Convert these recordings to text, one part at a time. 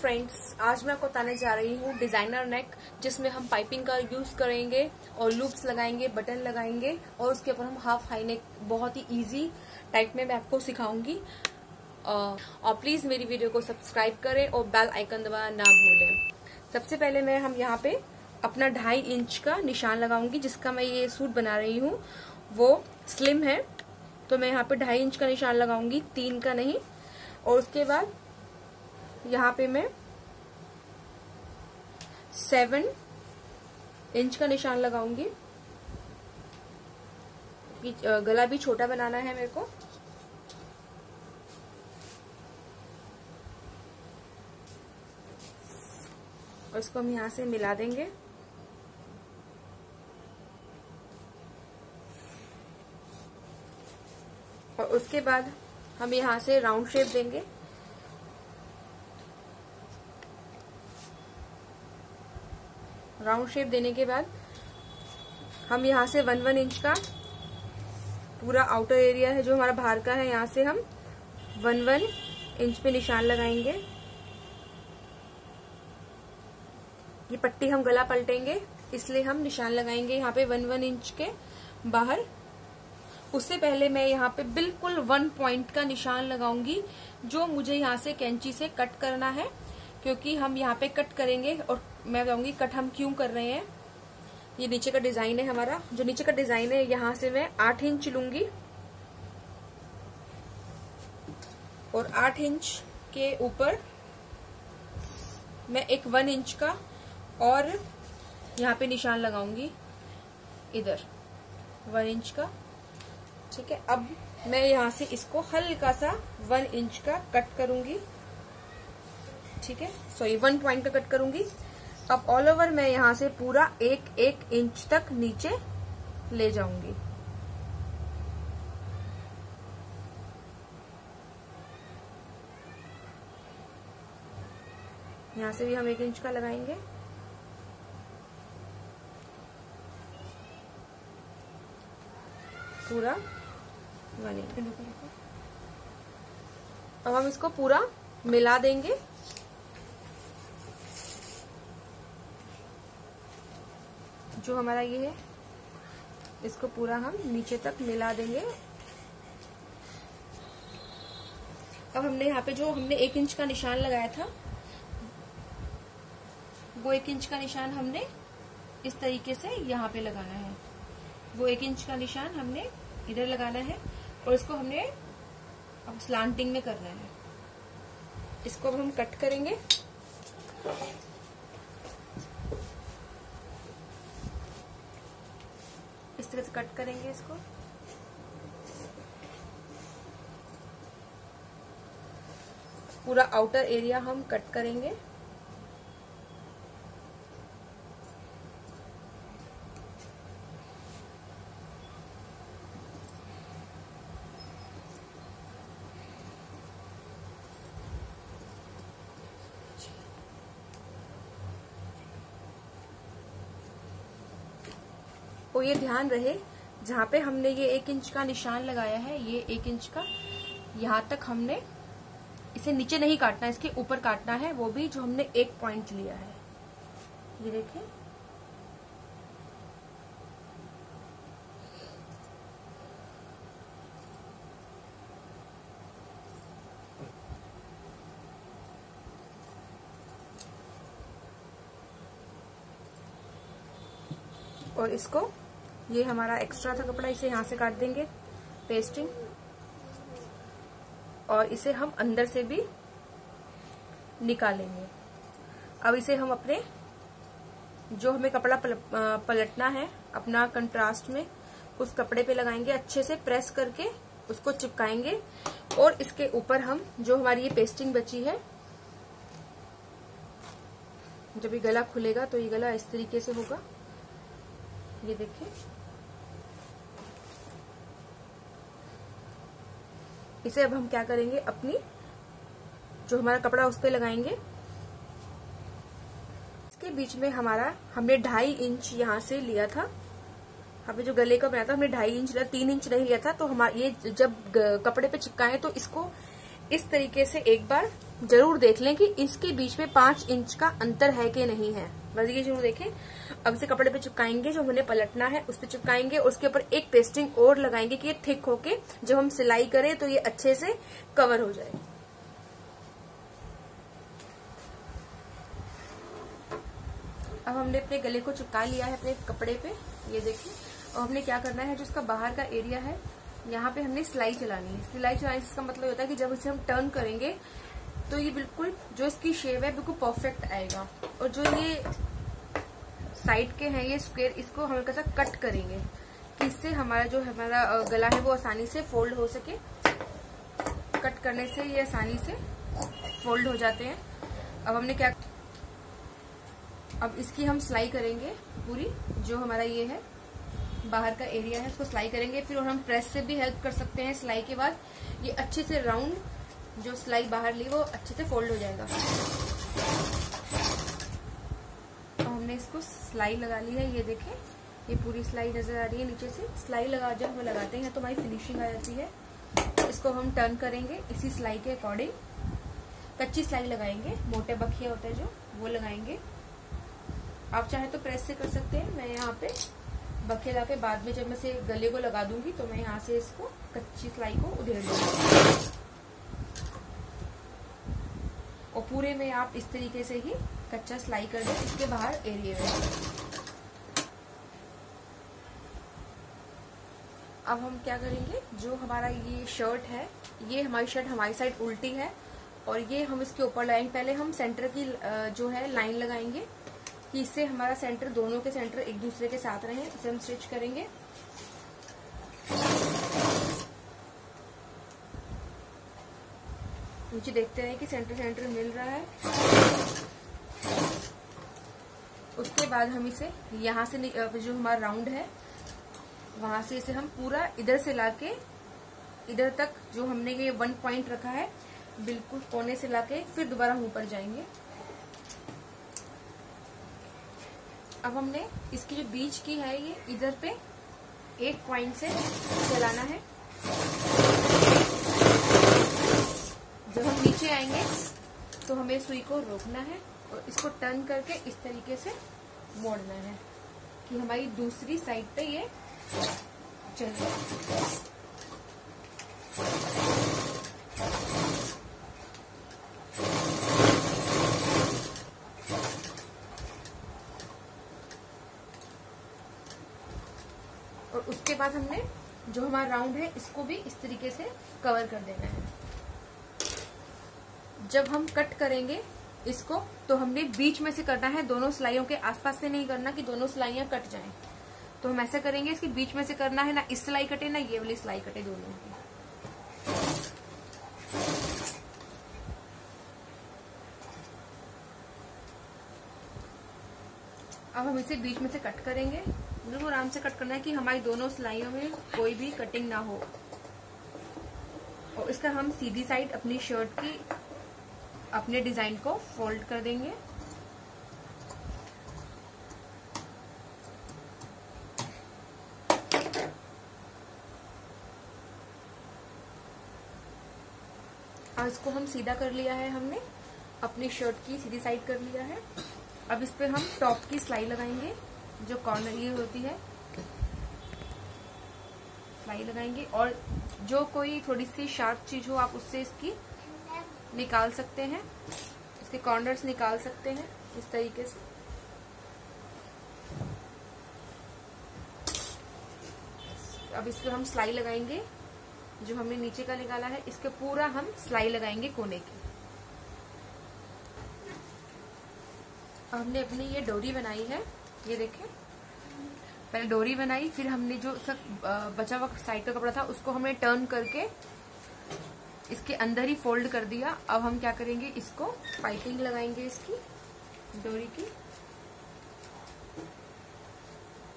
Friends आज मैं आपको बताने जा रही हूँ डिज़ाइनर नेक जिसमें हम पाइपिंग का यूज़ करेंगे और लूप्स लगाएँगे बटन लगाएँगे और उसके ऊपर हम हाफ़ हाई नेक बहुत ही इजी टाइप में मैं आपको सिखाऊँगी। और प्लीज़ मेरी वीडियो को सब्सक्राइब करें और बेल आइकन दबाना ना भूलें। सबसे पहले मैं हम यहाँ पे अपना ढाई इंच का निशान लगाऊँगी, जिसका मैं ये सूट बना रही हूँ। वो स्लिम है तो मैं यहाँ पे ढाई इंच का निशान लगाऊँगी, तीन का नहीं। और उसके बाद यहाँ पे मैं सेवन इंच का निशान लगाऊँगी। गला भी छोटा बनाना है मेरे को। और इसको हम यहाँ से मिला देंगे। और उसके बाद हम यहाँ से राउंड शेप देंगे। राउंड शेप देने के बाद हम यहाँ से वन वन इंच का पूरा आउटर एरिया है जो हमारा बाहर का है, यहाँ से हम वन वन इंच पे निशान लगाएँगे। ये पट्टी हम गला पलटेंगे, इसलिए हम निशान लगाएँगे यहाँ पे वन वन इंच के बाहर। उससे पहले मैं यहाँ पे बिल्कुल वन पॉइंट का निशान लगाऊँगी, जो मुझे यहाँ से कैंची से कट करना है, क्योंकि हम यहाँ पे कट करेंगे और मैं बताऊँगी कट हम क्यों कर रहे हैं? ये नीचे का डिज़ाइन है हमारा। जो नीचे का डिज़ाइन है, यहाँ से मैं आठ इंच लूँगी। और आठ इंच के ऊपर मैं एक वन इंच का और यहाँ पे निशान लगाऊँगी। इधर वन इंच का, ठीक है? अब मैं यहाँ से इसको हल्का सा वन इंच का कट करूँगी। ठीक है? सॉरी वन पॉइंट का कट करूँगी। अब ऑल ओवर मैं यहाँ से पूरा एक एक इंच तक नीचे ले जाऊँगी। यहाँ से भी हम एक इंच का लगाएँगे। पूरा इंच अब हम इसको पूरा मिला देंगे। जो हमारा ये है, इसको पूरा हम नीचे तक मिला देंगे। अब हमने यहाँ पे जो हमने एक इंच का निशान लगाया था, वो एक इंच का निशान हमने इस तरीके से यहाँ पे लगाना है। वो एक इंच का निशान हमने इधर लगाना है और इसको हमने अब स्लांटिंग में करना है। इसको अब हम कट करेंगे। तरह से कट करेंगे इसको। पूरा आउटर एरिया हम कट करेंगे। तो ये ध्यान रहे, जहाँ पे हमने ये एक इंच का निशान लगाया है, ये एक इंच का, यहाँ तक हमने इसे नीचे नहीं काटना, इसके ऊपर काटना है, वो भी जो हमने एक पॉइंट लिया है। ये देखिए और इसको ये हमारा एक्स्ट्रा था कपड़ा इसे यहाँ से काट देंगे पेस्टिंग और इसे हम अंदर से भी निकालेंगे। अब इसे हम अपने जो हमें कपड़ा पल, पलटना है अपना कंट्रास्ट में उस कपड़े पे लगाएँगे अच्छे से प्रेस करके उसको चिपकाएँगे और इसके ऊपर हम जो हमारी ये पेस्टिंग बची है जब ये गला खुलेगा तो ये गला इस तरीके से होगा। ये देखिए। इसे अब हम क्या करेंगे? अपनी जो हमारा कपड़ा उस पर लगाएँगे। इसके बीच में हमारा, हमने ढाई इंच यहाँ से लिया था। हमें जो गले का बनाया था, हमने ढाई इंच लिया, तीन इंच नहीं लिया था। तो हमारा, ये जब कपड़े पे चिपकाए तो इसको इस तरीके से एक बार ज़रूर देख लें कि इसके बीच में पाँच इंच का अंतर है कि नहीं है। बस ये ज़रूर देखें। अब इसे कपड़े पे चिपकाएँगे, जो हमने पलटना है, उस पर चिपकाएँगे और उसके ऊपर एक पेस्टिंग और लगाएँगे कि ये थिक होके जब हम सिलाई करें तो ये अच्छे से कवर हो जाए। अब हमने अपने गले को चिपका लिया है अपने कपड़े पे, ये देखिए। और हमने क्या करना है, जो इसका बाहर का एरिया है, यहाँ पे हमने सिलाई चलानी है। सिलाई चलाने से इसका मतलब होता है कि जब इसे हम टर्न करेंगे तो ये बिल्कुल, जो इसकी शेप है, बिल्कुल परफेक्ट आएगा। और जो ये साइड के हैं ये स्क्वेयर इसको हम कैसा कट करेंगे इससे हमारा जो हमारा गला है वो आसानी से फोल्ड हो सके। कट करने से ये आसानी से फोल्ड हो जाते हैं। अब हमने क्या अब इसकी हम सिलाई करेंगे पूरी, जो हमारा ये है। बाहर का एरिया है, उसको सिलाई करेंगे। फिर और हम प्रेस से भी हेल्प कर सकते हैं सिलाई के बाद। ये अच्छे से राउंड जो सिलाई बाहर ली, वो अच्छे से फोल्ड हो जाएगा। इसको सिलाई लगा ली है, ये देखें। ये पूरी सिलाई नज़र आ रही है नीचे से। सिलाई लगा, जब हम लगाते हैं तो हमारी फिनिशिंग आ जाती है। इसको हम टर्न करेंगे इसी सिलाई के अकॉर्डिंग कच्ची सिलाई लगाएँगे, मोटे बखिया होता है जो, वो लगाएँगे। आप चाहे तो प्रेस से कर सकते हैं। मैं यहाँ पे बखे ला के बाद में जब मैं से गले को लगा दूँगी तो मैं यहाँ से इसको कच्ची सिलाई को उधेड़ दूँगी। और पूरे में आप इस तरीके से ही कच्चा सिलाई कर दें, इसके बाहर एरिए में अब हम क्या करेंगे? जो हमारा ये शर्ट है, ये हमारी शर्ट हमारी साइड उल्टी है और ये हम इसके ऊपर लगाएँगे पहले हम सेंटर की जो है लाइन लगाएँगे कि इससे हमारा सेंटर दोनों के सेंटर एक दूसरे के साथ रहे। इसे हम स्टिच करेंगे। नीचे देखते रहे कि सेंटर सेंटर मिल रहा है। उसके बाद हम इसे यहाँ से जो हमारा राउंड है, वहाँ से इसे हम पूरा इधर से लाके, इधर तक जो हमने ये वन पॉइंट रखा है, बिल्कुल कोने से लाके फिर दोबारा हम ऊपर जाएँगे। अब हमने इसकी जो बीच की है ये इधर पे एक पॉइंट से चलाना है। जब हम नीचे आएँगे तो हमें सुई को रोकना है। और इसको टर्न करके इस तरीके से मोड़ना है कि हमारी दूसरी साइड पे ये चल जाए बाद हमने जो हमारा राउंड है, इसको भी इस तरीके से कवर कर देना है। जब हम कट करेंगे इसको तो हमने बीच में से करना है, दोनों सिलाइयों के आसपास से नहीं करना कि दोनों सिलाइयाँ कट जाएँ। तो हम ऐसा करेंगे, इसके बीच में से करना है, ना इस सिलाई कटे, ना ये वाली सिलाई कटे दोनों की। अब हम इसे बीच में से कट करेंगे। बिल्कुल आराम से कट करना है कि हमारी दोनों सिलाइयों में कोई भी कटिंग ना हो। और इसका हम सीधी साइड अपनी शर्ट की अपने डिज़ाइन को फोल्ड कर देंगे। और इसको हम सीधा कर लिया है हमने। अपनी शर्ट की सीधी साइड कर लिया है। अब इस पे हम टॉप की सिलाई लगाएँगे, जो कॉर्नर ये होती है। सिलाई लगाएँगे और जो कोई थोड़ी सी शार्प चीज़ हो, आप उससे इसकी निकाल सकते हैं। इसके कॉर्नर्स निकाल सकते हैं, इस तरीके से। अब इस पर हम सिलाई लगाएँगे, जो हमने नीचे का निकाला है, इसके पूरा हम सिलाई लगाएँगे कोने की। हमने अपनी ये डोरी बनाई है, ये देखें। पहले डोरी बनाई, फिर हमने जो सब बचा हुआ साइड का कपड़ा था, उसको हमने टर्न करके इसके अंदर ही फोल्ड कर दिया। अब हम क्या करेंगे? इसको पाइपिंग लगाएँगे इसकी, डोरी की।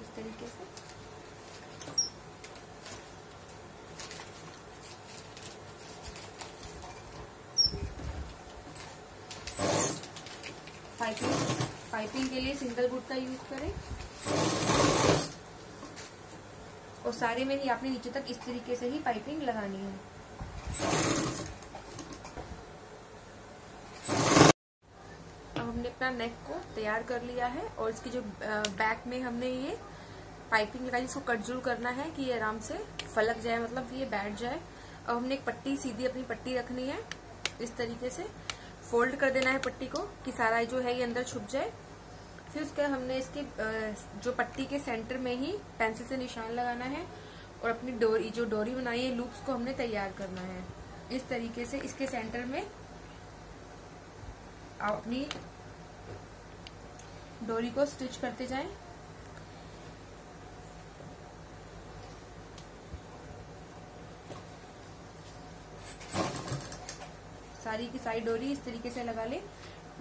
इस तरीके से। पाइपिंग पाइपिंग के लिए सिंगल बुट का यूज़ करें। और सारे में ही आपने नीचे तक इस तरीके से ही पाइपिंग लगानी है। अपना नेक को तैयार कर लिया है और इसकी जो बैक में हमने ये पाइपिंग लगाई इसको कट ज़रूर करना है कि ये आराम से फलक जाए मतलब ये बैठ जाए। अब हमने एक पट्टी, सीधी अपनी पट्टी रखनी है। इस तरीके से फोल्ड कर देना है पट्टी को कि सारा जो है ये अंदर छुप जाए। फिर उसके हमने इसके जो पट्टी के सेंटर में ही पेंसिल से निशान लगाना है। और अपनी डोरी, जो डोरी बनाई है लूप्स को हमने तैयार करना है। इस तरीके से इसके सेंटर में आप अपनी डोरी को स्टिच करते जाएँ। सारी की सारी डोरी इस तरीके से लगा ले।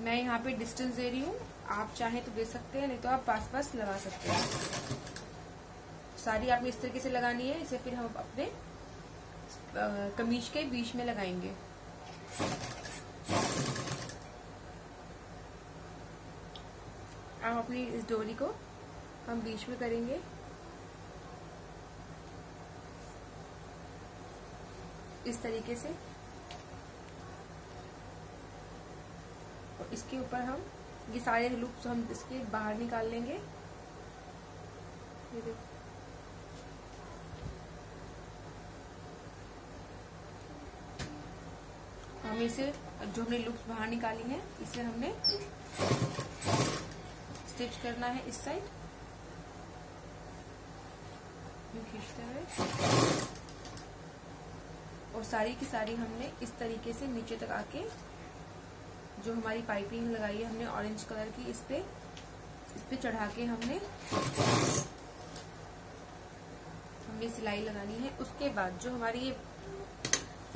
मैं यहाँ पे डिस्टेंस दे रही हूँ। आप चाहे तो दे सकते हैं, नहीं तो आप पास पास लगा सकते हैं। सारी आपने इस तरीके से लगानी है, इसे फिर हम अपने कमीज के बीच में लगाएँगे। आप अपनी इस डोरी को हम बीच में करेंगे। इस तरीके से। और इसके ऊपर हम, ये सारे लूप्स हम इसके बाहर निकाल लेंगे। ये देखो। हम इसे जो हमने लूप्स बाहर निकाली हैं, इसे हमने स्टिच करना है इस साइड खींचते हुए। और सारी की सारी हमने इस तरीके से नीचे तक आके जो हमारी पाइपिंग लगाई है, हमने ऑरेंज कलर की, इस पे इस पे चढ़ा के हमने हमने सिलाई लगानी है। उसके बाद जो हमारी ये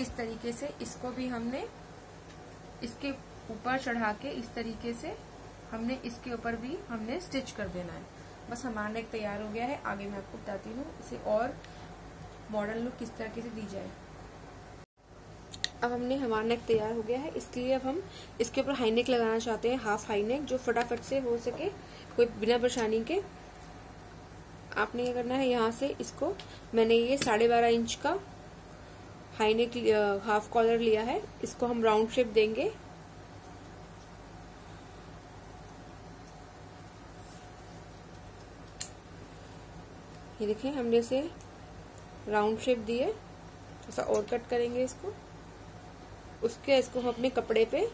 इस तरीके से इसको भी हमने इसके ऊपर चढ़ा के इस तरीके से हमने इसके ऊपर भी हमने स्टिच कर देना है। बस हमारा नेक तैयार हो गया है। आगे मैं आपको बताती हूँ इसे और मॉडल लुक किस तरीके से दी जाए। अब हमने हमारा नेक तैयार हो गया है। इसलिए अब हम इसके ऊपर हाई नेक लगाना चाहते हैं। हाफ़ हाई नेक जो फटाफट से हो सके, कोई बिना परेशानी के। आपने क्या करना है? यहाँ से इसको मैंने ये साढ़े बारह इंच का हाई नेक हाफ़ कॉलर लिया है। इसको हम राउंड शेप देंगे। ये देखें, हमने इसे राउंड शेप दिए। ऐसा और कट करेंगे इसको। उसके, इसको हम अपने कपड़े पे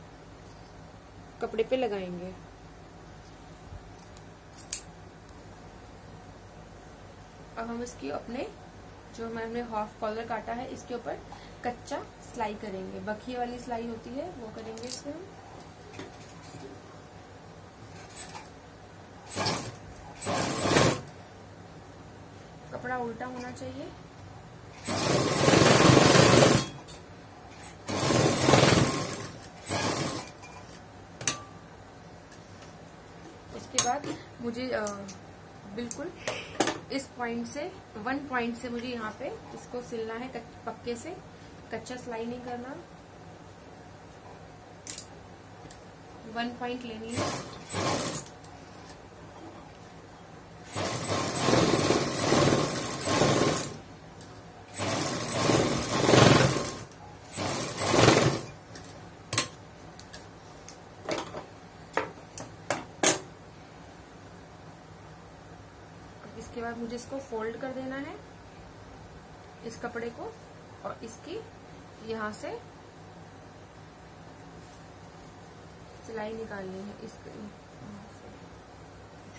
कपड़े पे लगाएँगे। अब हम इसकी अपने जो हमने हाफ़ कॉलर काटा है इसके ऊपर कच्चा सिलाई करेंगे। बखी वाली सिलाई होती है वो करेंगे इसमें हम। कपड़ा उल्टा होना चाहिए। इसके बाद मुझे आ, बिल्कुल इस पॉइंट से वन पॉइंट से मुझे यहाँ पे इसको सिलना है पक्के से। कच्चा सिलाई नहीं करना। वन पॉइंट लेनी है। इसके बाद मुझे इसको फोल्ड कर देना है, इस कपड़े को, और इसकी यहाँ से सिलाई निकालनी है, इस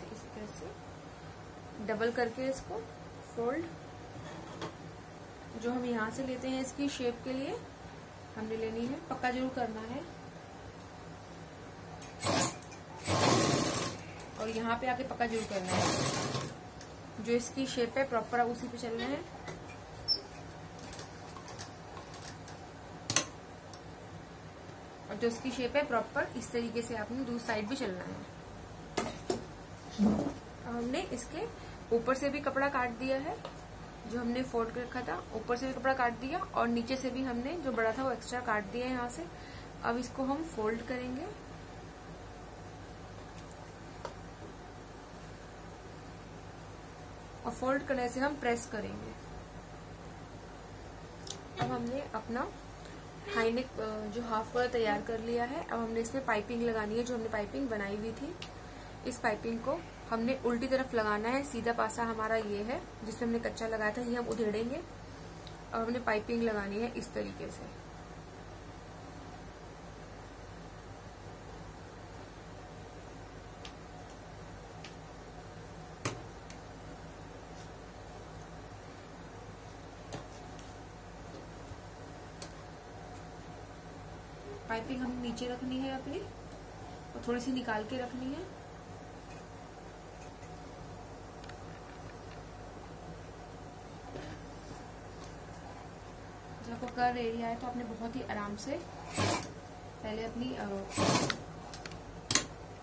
इस तरह से डबल करके इसको फोल्ड जो हम यहाँ से लेते हैं इसकी शेप के लिए, हमने लेनी है, पक्का ज़रूर करना है। और यहाँ पे आके पक्का ज़रूर करना है। जो इसकी शेप है प्रॉपर आप उसी पे चलना है। और जो इसकी शेप है प्रॉपर इस तरीके से आपने दूसरी साइड भी चलना है। हमने इसके ऊपर से भी कपड़ा काट दिया है, जो हमने फोल्ड कर रखा था, ऊपर से भी कपड़ा काट दिया, और नीचे से भी हमने जो बड़ा था, वो एक्स्ट्रा काट दिया है यहाँ से। अब इसको हम फोल्ड करेंगे। और फोल्ड करने से हम प्रेस करेंगे। अब हमने अपना हाईनेक जो हाफ़ वाला तैयार कर लिया है, अब हमने इसमें पाइपिंग लगानी है, जो हमने पाइपिंग बनाई हुई थी। इस पाइपिंग को हमने उल्टी तरफ़ लगाना है, सीधा पासा हमारा ये है, जिसमें हमने कच्चा लगाया था, ये हम उधेड़ेंगे। और हमने पाइपिंग लगानी है इस तरीके से। पाइपिंग हमें नीचे रखनी है अपनी और थोड़ी सी निकाल के रखनी है। जब कर एरिया है तो आपने बहुत ही आराम से पहले अपनी आ,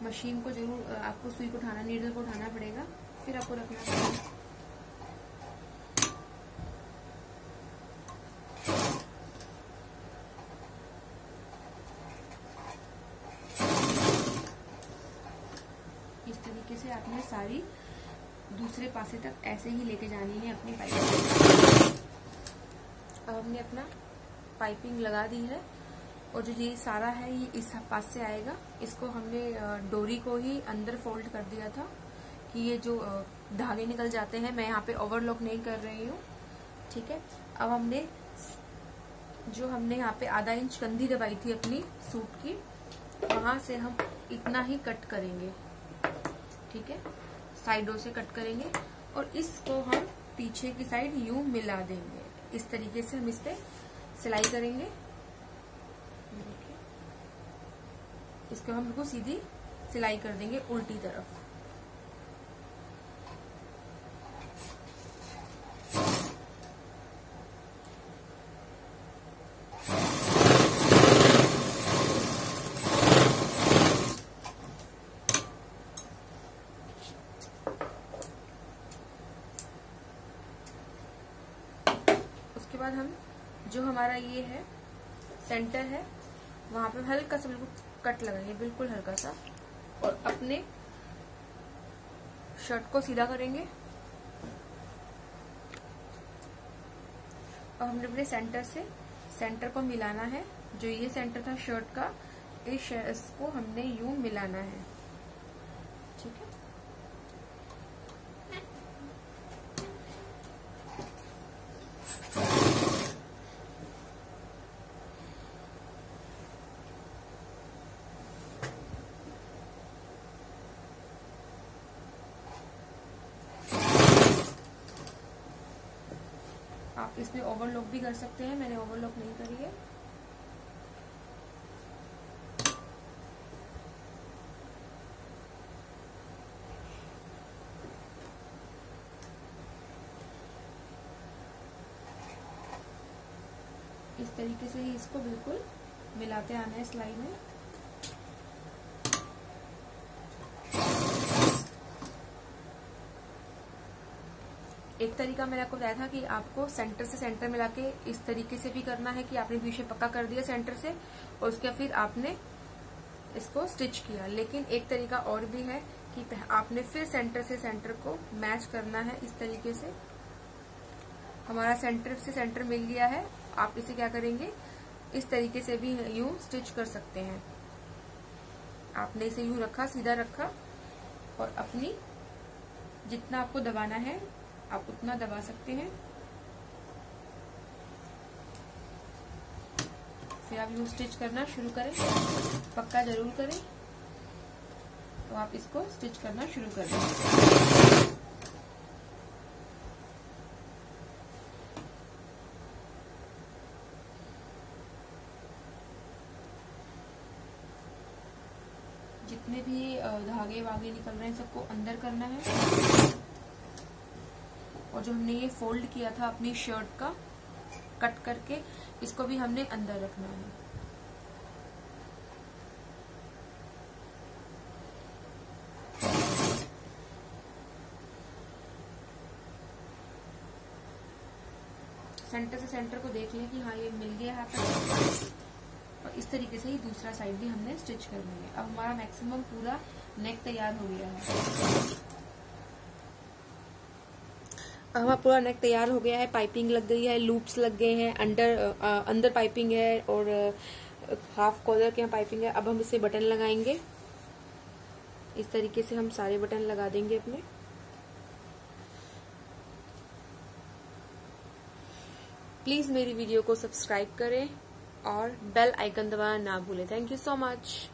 मशीन को ज़रूर आपको सुई को उठाना नीडल को उठाना पड़ेगा फिर आपको रखना पड़ेगा से आपने सारी दूसरे पासे तक ऐसे ही लेके जानी है अपनी पाइपिंग अब हमने अपना पाइपिंग लगा दी है और जो ये सारा है ये इस पास से आएगा। इसको हमने डोरी को ही अंदर फोल्ड कर दिया था कि ये जो धागे निकल जाते हैं, मैं यहाँ पे ओवरलॉक नहीं कर रही हूँ। ठीक है? अब हमने जो हमने यहाँ पे आधा इंच कंधी दबाई थी अपनी सूट की, वहाँ से हम इतना ही कट करेंगे। साइडों से कट करेंगे और इसको हम पीछे की साइड यू मिला देंगे। इस तरीके से हम इस पर सिलाई करेंगे। इसको हम बिल्कुल सीधी सिलाई कर देंगे उल्टी तरफ़ बाद हम जो हमारा ये है सेंटर है, वहाँ पे हल्का सा बिल्कुल कट लगाएँगे, बिल्कुल हल्का सा, और अपने शर्ट को सीधा करेंगे। और हमने अपने सेंटर से सेंटर को मिलाना है, जो ये सेंटर था शर्ट का, इस को हमने यूँ मिलाना है है आप इसमें ओवरलॉक भी कर सकते हैं, मैंने ओवरलॉक नहीं करी है। इस तरीके से ही इसको बिल्कुल मिलाते आना है सिलाई में। एक तरीका मैंने आपको बताया था कि आपको सेंटर से सेंटर मिला के इस तरीके से भी करना है कि आपने पीछे पक्का कर दिया सेंटर से और उसके फिर आपने इसको स्टिच किया। लेकिन एक तरीका और भी है कि आपने फिर सेंटर से सेंटर को मैच करना है इस तरीके से। हमारा सेंटर से सेंटर मिल गया है। आप इसे क्या करेंगे? इस तरीके से भी यू स्टिच कर सकते हैं। आपने इसे यूँ रखा, सीधा रखा और अपनी जितना आपको दबाना है आप उतना दबा सकते हैं। फिर आप यू स्टिच करना शुरू करें। पक्का ज़रूर करें। तो आप इसको स्टिच करना शुरू कर दें। जितने भी धागे वागे निकल रहे हैं, सबको अंदर करना है। और जो हमने ये फोल्ड किया था अपनी शर्ट का, कट करके, इसको भी हमने अंदर रखना है। सेंटर से सेंटर को देख लें कि हाँ ये मिल गया है और इस तरीके से ही दूसरा साइड भी हमने स्टिच करनी है अब हमारा मैक्सिमम पूरा नेक तैयार हो गया है। हमारा पूरा नेक तैयार हो गया है पाइपिंग लग गई है लूप्स लग गए हैं अंडर आ, अंदर पाइपिंग है और हाफ़ कॉलर के यहाँ पाइपिंग है। अब हम इसे बटन लगाएँगे। इस तरीके से हम सारे बटन लगा देंगे अपने। प्लीज़ मेरी वीडियो को सब्सक्राइब करें और बेल आइकन दबाना ना भूलें। Thank you so much.